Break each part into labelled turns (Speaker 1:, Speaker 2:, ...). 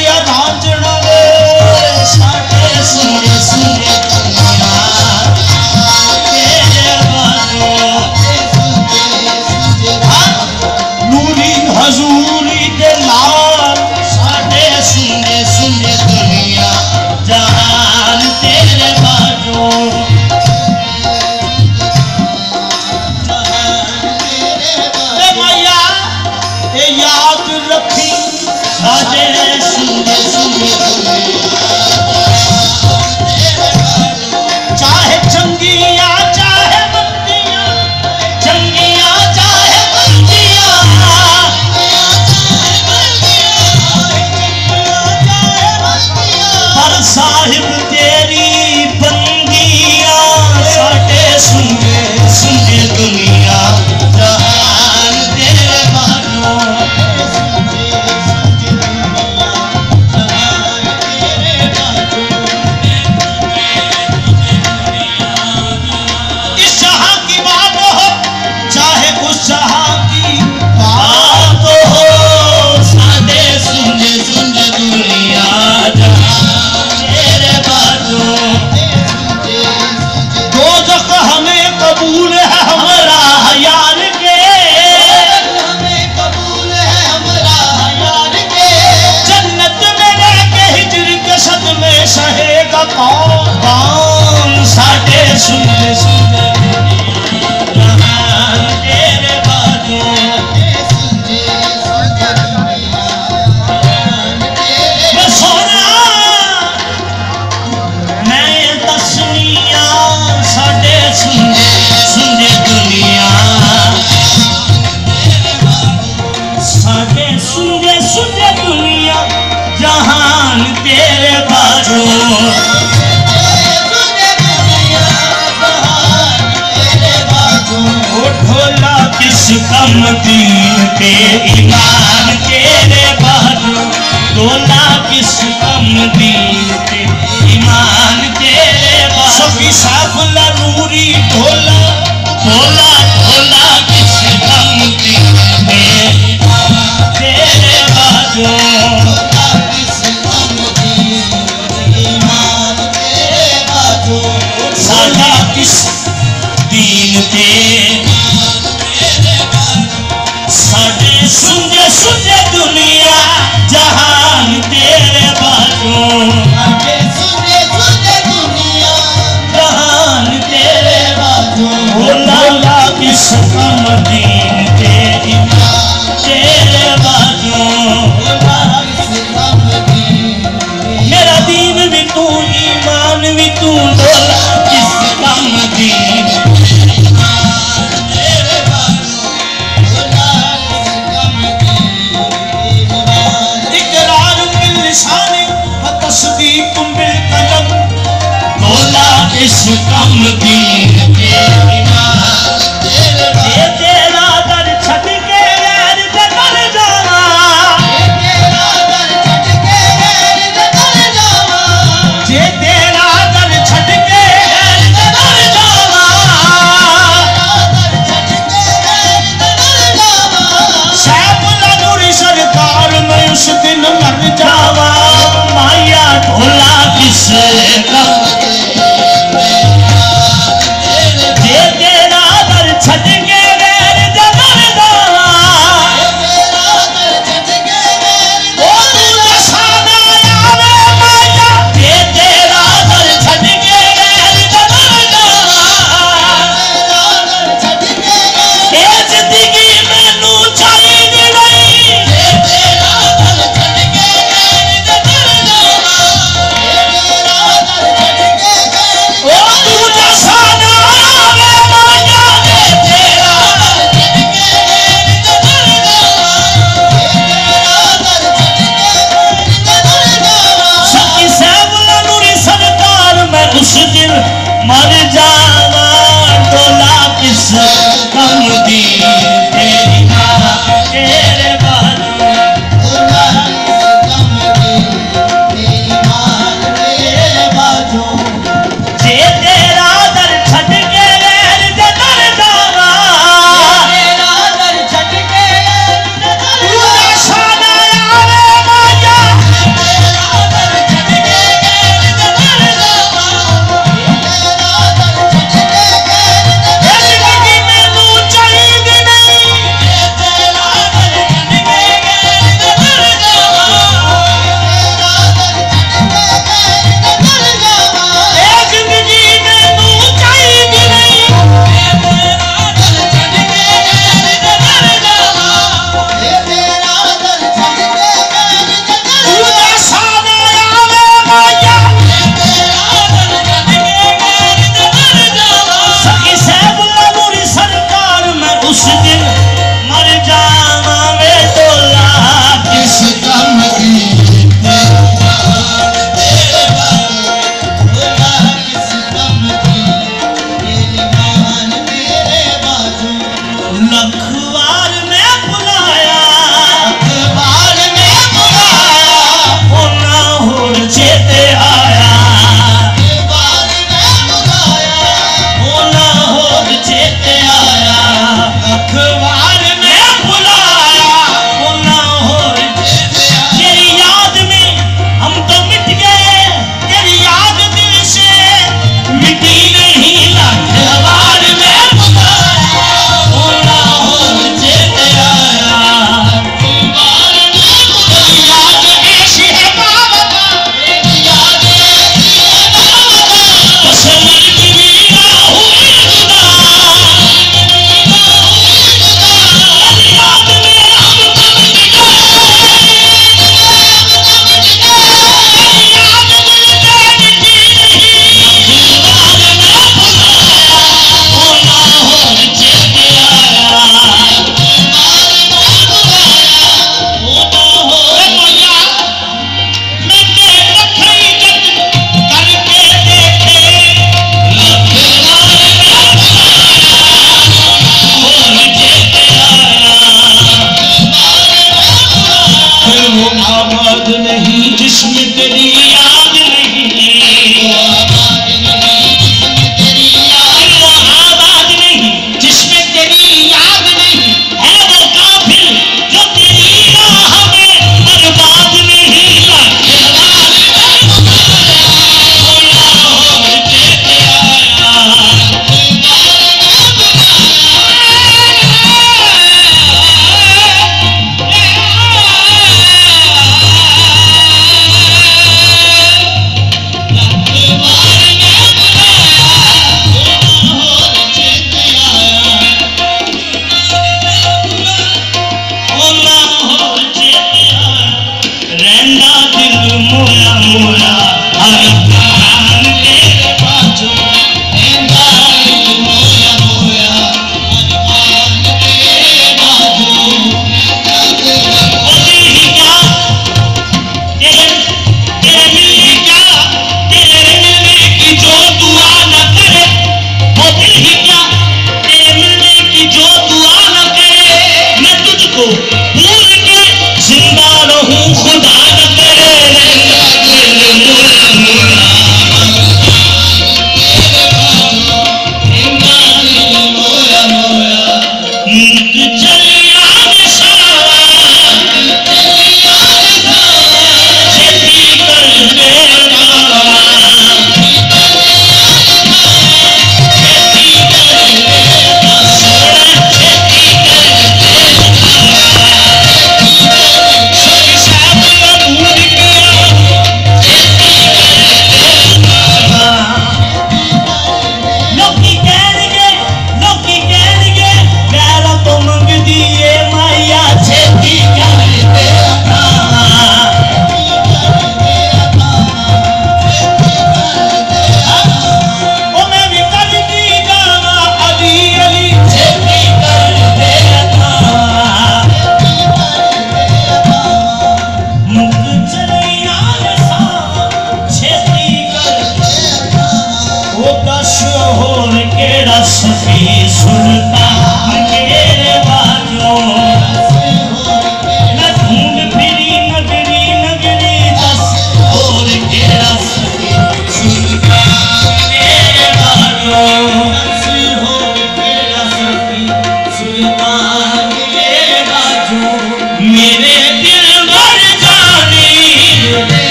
Speaker 1: सूर्य धांझण रे
Speaker 2: साठे सूर्य सूर्य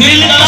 Speaker 2: दिल का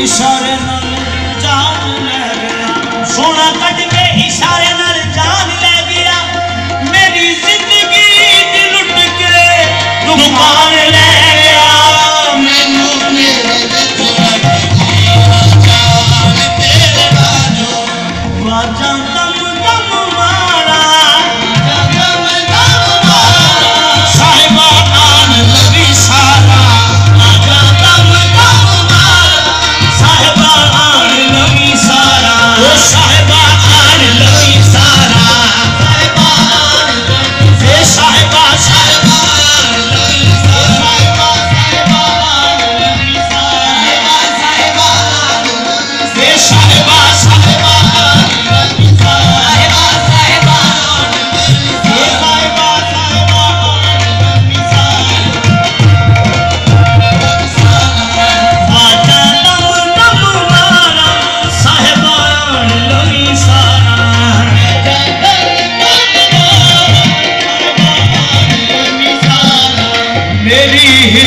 Speaker 1: Isha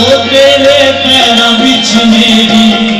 Speaker 1: हो गए
Speaker 2: पैरा बिछ मेरी।